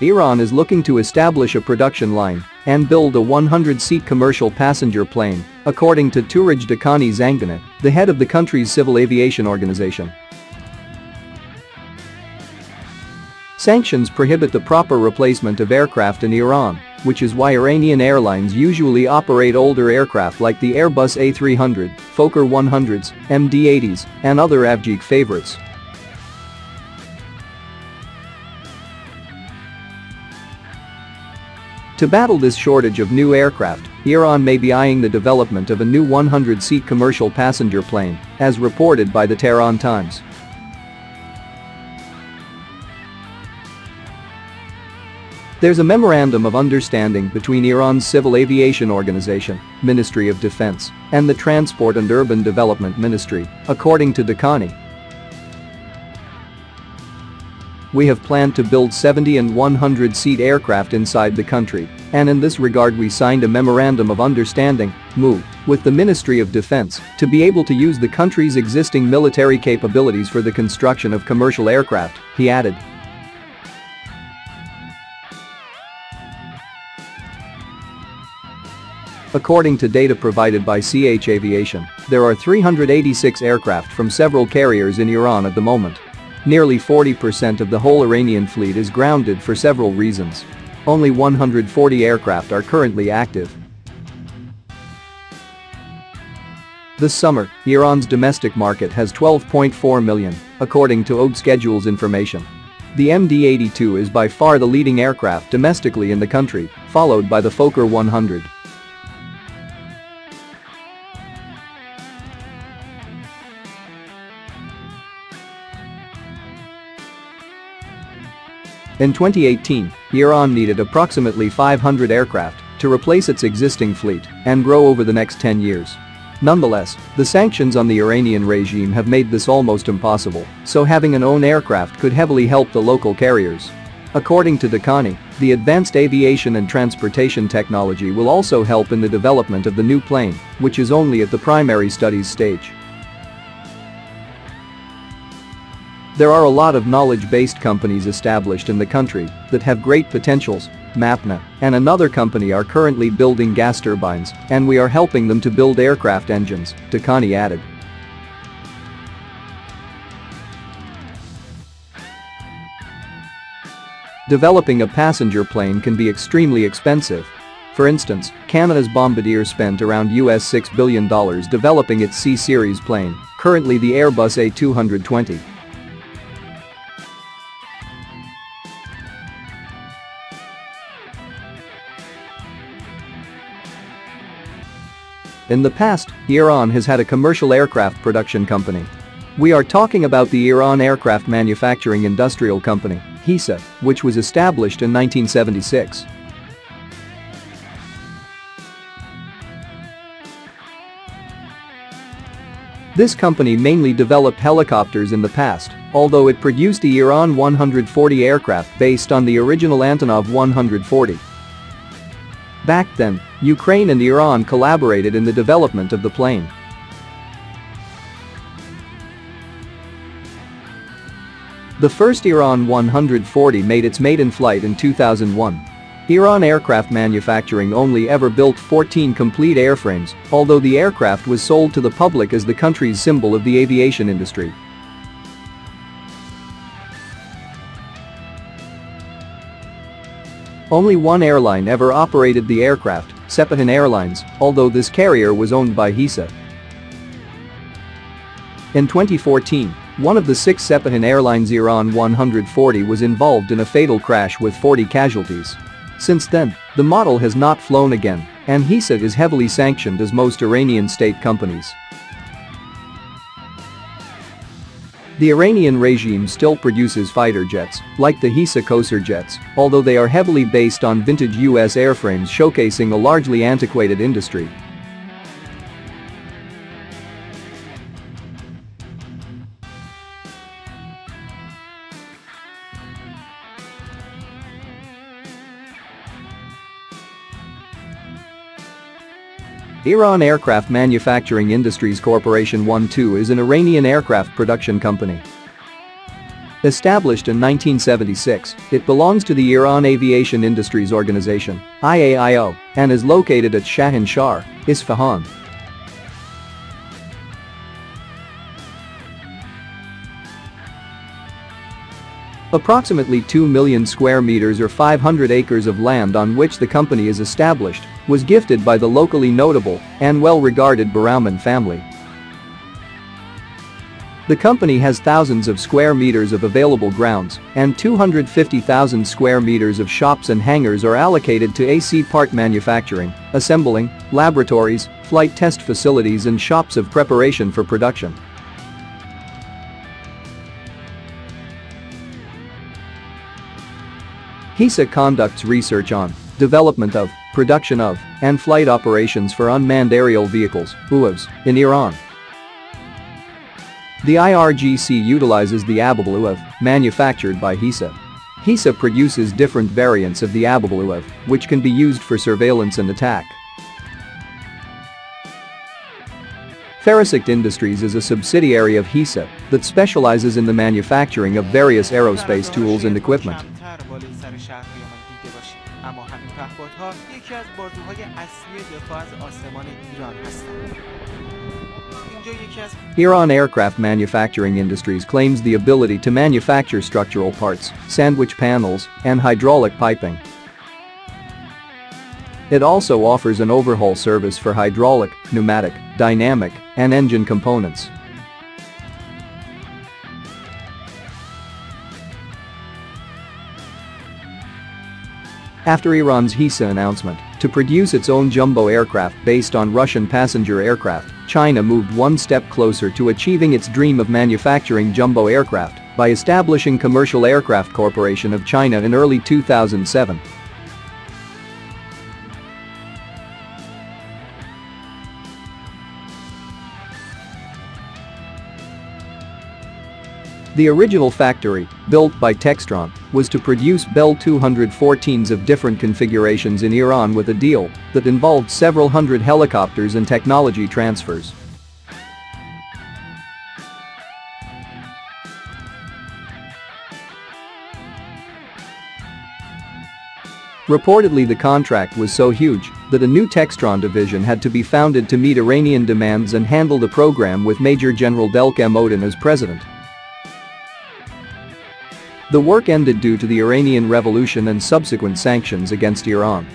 Iran is looking to establish a production line and build a 100-seat commercial passenger plane, according to Turaj Dehghani Zanganeh, the head of the country's civil aviation organization. Sanctions prohibit the proper replacement of aircraft in Iran, which is why Iranian airlines usually operate older aircraft like the Airbus A300, Fokker 100s, MD-80s, and other AvGeek favorites. To battle this shortage of new aircraft, Iran may be eyeing the development of a new 100-seat commercial passenger plane, as reported by the Tehran Times. There's a memorandum of understanding between Iran's Civil Aviation Organization, Ministry of Defense, and the Transport and Urban Development Ministry, according to Dehghani. We have planned to build 70 and 100-seat aircraft inside the country, and in this regard we signed a memorandum of understanding, with the Ministry of Defense to be able to use the country's existing military capabilities for the construction of commercial aircraft, he added. According to data provided by CH Aviation, there are 386 aircraft from several carriers in Iran at the moment. Nearly 40% of the whole Iranian fleet is grounded for several reasons. Only 140 aircraft are currently active. This summer, Iran's domestic market has 12.4 million, according to OAG Schedules information. The MD-82 is by far the leading aircraft domestically in the country, followed by the Fokker 100. In 2018, Iran needed approximately 500 aircraft to replace its existing fleet and grow over the next 10 years. Nonetheless, the sanctions on the Iranian regime have made this almost impossible, so having an own aircraft could heavily help the local carriers. According to Dehghani, the advanced aviation and transportation technology will also help in the development of the new plane, which is only at the primary studies stage. There are a lot of knowledge-based companies established in the country that have great potentials. Mapna and another company are currently building gas turbines, and we are helping them to build aircraft engines, Dehghani added. Developing a passenger plane can be extremely expensive. For instance, Canada's Bombardier spent around US $6 billion developing its C-Series plane, currently the Airbus A220. In the past, Iran has had a commercial aircraft production company. We are talking about the Iran Aircraft Manufacturing Industrial Company, HESA, which was established in 1976. This company mainly developed helicopters in the past, although it produced the Iran 140 aircraft based on the original Antonov 140. Back then, Ukraine and Iran collaborated in the development of the plane. The first Iran 140 made its maiden flight in 2001. Iran Aircraft Manufacturing only ever built 14 complete airframes, although the aircraft was sold to the public as the country's symbol of the aviation industry. Only one airline ever operated the aircraft, Sepahan Airlines, although this carrier was owned by HESA. In 2014, one of the six Sepahan Airlines Iran 140 was involved in a fatal crash with 40 casualties. Since then, the model has not flown again, and HESA is heavily sanctioned as most Iranian state companies. The Iranian regime still produces fighter jets, like the HESA Kowsar jets, although they are heavily based on vintage US airframes showcasing a largely antiquated industry. Iran Aircraft Manufacturing Industries Corporation 1-2 is an Iranian aircraft production company. Established in 1976, it belongs to the Iran Aviation Industries Organization IAIO, and is located at Shahin Shahr, Isfahan. Approximately 2 million square meters or 500 acres of land on which the company is established was gifted by the locally notable and well-regarded Bahrouman family. The company has thousands of square meters of available grounds and 250,000 square meters of shops and hangars are allocated to AC part manufacturing, assembling, laboratories, flight test facilities and shops of preparation for production. HESA conducts research on development of, production of, and flight operations for unmanned aerial vehicles UAVs, in Iran. The IRGC utilizes the Ababil UAV, manufactured by HESA. HESA produces different variants of the Ababil UAV, which can be used for surveillance and attack. Ferrosict Industries is a subsidiary of HESA that specializes in the manufacturing of various aerospace tools and equipment. همین پهپادها یکی از بازوهای اصلی دفاع از آسمان ایران هستند Iran Aircraft Manufacturing Industries claims the ability to manufacture structural parts, sandwich panels, and hydraulic piping. It also offers an overhaul service for hydraulic, pneumatic, dynamic, and engine components. After Iran's HESA announcement to produce its own jumbo aircraft based on Russian passenger aircraft, China moved one step closer to achieving its dream of manufacturing jumbo aircraft by establishing Commercial Aircraft Corporation of China in early 2007. The original factory, built by Textron, was to produce Bell 214s of different configurations in Iran with a deal that involved several hundred helicopters and technology transfers. Reportedly the contract was so huge that a new Textron division had to be founded to meet Iranian demands and handle the program with Major General Delk M. as president. The work ended due to the Iranian Revolution and subsequent sanctions against Iran.